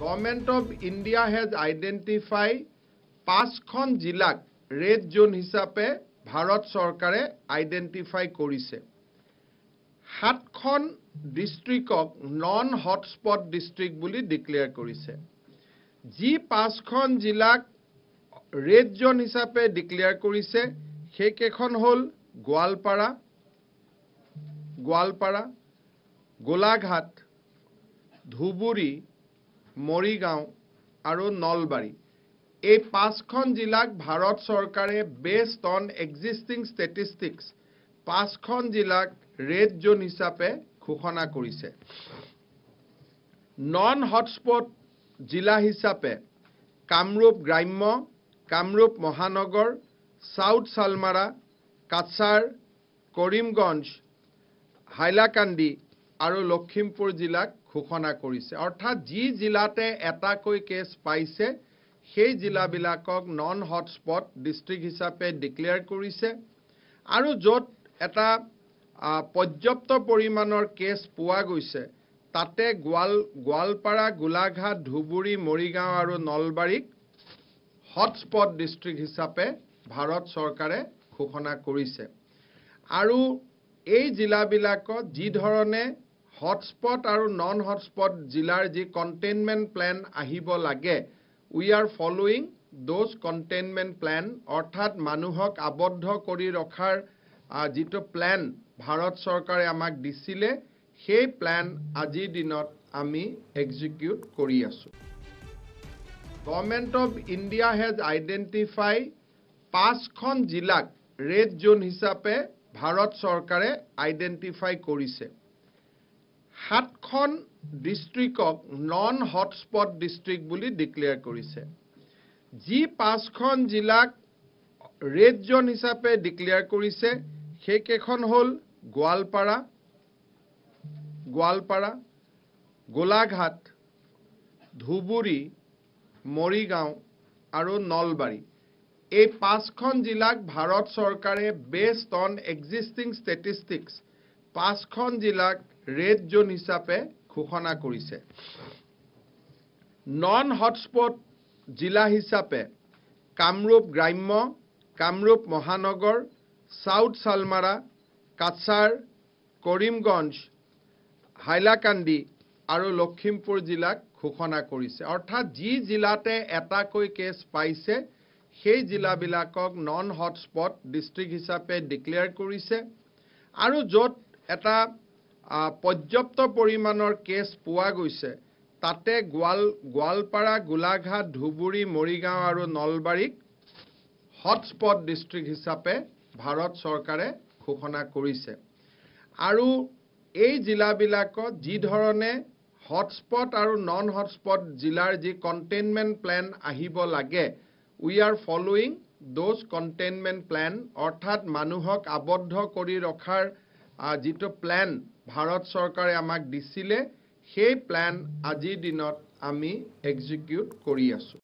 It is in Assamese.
Government of India has identify পাঁচখন জিলাক ৰেড জোন হিচাপে ভাৰত চৰকাৰে আইডেণ্টিফাই কৰিছে। সাতখন ডিষ্ট্ৰিক্টক নন হটস্পট ডিষ্ট্ৰিক্ট বুলি ডিক্লেয়াৰ কৰিছে। যি পাঁচখন জিলাক ৰেড জোন হিচাপে ডিক্লেয়াৰ কৰিছে সেইকেইখন হ'ল গোৱালপাৰা গোৱালপাৰা গোলাঘাট ধুবুৰী মৰিগাঁও আৰু নলবাৰী। এই পাঁচখন জিলাক ভাৰত চৰকাৰে বেছড অন এক্সিষ্টিং ষ্টেটিষ্টিক্স পাঁচখন জিলাক ৰেড জোন হিচাপে ঘোষণা কৰিছে। নন হটস্পট জিলা হিচাপে কামৰূপ গ্ৰাম্য কামৰূপ মহানগৰ ছাউথ চালমাৰা কাছাৰ কৰিমগঞ্জ হাইলাকান্দি আৰু লখিমপুৰ জিলাক ঘোষণা কৰিছে। অৰ্থাৎ যি জিলাতে এটাকৈ কেছ পাইছে সেই জিলাবিলাকক নন হটস্পট ডিষ্ট্ৰিক্ট হিচাপে ডিক্লেয়াৰ কৰিছে। আৰু য'ত এটা পৰ্যাপ্ত পৰিমাণৰ কেছ পোৱা গৈছে তাতে গোৱাল গোৱালপাৰা গোলাঘাট ধুবুৰী মৰিগাঁও আৰু নলবাৰীক হটস্পট ডিষ্ট্ৰিক্ট হিচাপে ভাৰত চৰকাৰে ঘোষণা কৰিছে। আৰু এই জিলাবিলাকত যি ধৰণে হটস্পট আৰু নন হটস্পট জিলাৰ যি কণ্টেইনমেণ্ট প্লেন আহিব লাগে we are following those containment plan অৰ্থাৎ মানুহক আবদ্ধ কৰি ৰখাৰ যিটো প্লেন ভাৰত চৰকাৰে আমাক দিছিলে সেই প্লেন আজিৰ দিনত আমি এক্সিকিউট কৰি আছোঁ। Government of India has identify পাঁচখন জিলাক ৰেড জোন হিচাপে ভাৰত চৰকাৰে আইডেণ্টিফাই কৰিছে। সাতখন ডিষ্ট্ৰিক্টক নন হটস্পট ডিষ্ট্ৰিক্ট বুলি ডিক্লেয়াৰ কৰিছে। যি পাঁচখন জিলাক ৰেড জোন হিচাপে ডিক্লেয়াৰ কৰিছে সেইকেইখন হ'ল গোৱালপাৰা গোৱালপাৰা গোলাঘাট ধুবুৰী মৰিগাঁও আৰু নলবাৰী। এই পাঁচখন জিলাক ভাৰত চৰকাৰে বেছড অন এক্সিষ্টিং ষ্টেটিষ্টিক্স পাঁচখন জিলাক ৰেড জোন হিচাপে ঘোষণা কৰিছে। নন হটস্পট জিলা হিচাপে কামৰূপ গ্ৰাম্য কামৰূপ মহানগৰ ছাউথ চালমাৰা কাছাৰ কৰিমগঞ্জ হাইলাকান্দি আৰু লখিমপুৰ জিলাক ঘোষণা কৰিছে। অৰ্থাৎ যি জিলাতে এটাকৈ কেছ পাইছে সেই জিলাবিলাকক নন হটস্পট ডিষ্ট্ৰিক্ট হিচাপে ডিক্লেয়াৰ কৰিছে। আৰু য'ত এটা পৰ্যাপ্ত পৰিমাণৰ কেছ পোৱা গৈছে। তাতে গোৱাল গোৱালপাৰা গোলাঘাট ধুবুৰী মৰিগাঁও আৰু নলবাৰীক হটস্পট ডিষ্ট্ৰিক্ট হিচাপে ভাৰত চৰকাৰে ঘোষণা কৰিছে। আৰু এই জিলাবিলাকত যি ধৰণে হটস্পট আৰু নন হটস্পট জিলাৰ যি কণ্টেইনমেণ্ট প্লেন আহিব লাগে we are following those containment plan অৰ্থাৎ মানুহক আবদ্ধ কৰি ৰখাৰ যিটো প্লেন ভাৰত চৰকাৰে আমাক দিছিলে সেই প্লেন আজিৰ দিনত আমি এক্সিকিউট কৰি আছোঁ।